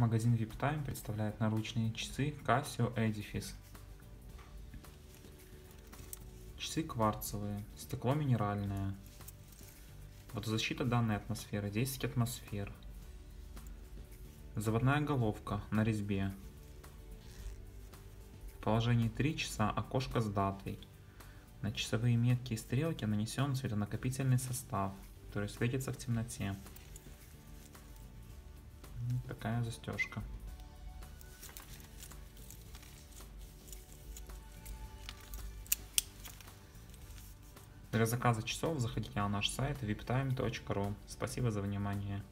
Магазин VIP Time представляет наручные часы Casio Edifice. Часы кварцевые, стекло минеральное. Водозащита данной атмосферы 10 атмосфер. Заводная головка на резьбе. В положении 3 часа окошко с датой. На часовые метки и стрелки нанесен светонакопительный состав, который светится в темноте. Такая застежка. Для заказа часов заходите на наш сайт viptime.ru. Спасибо за внимание.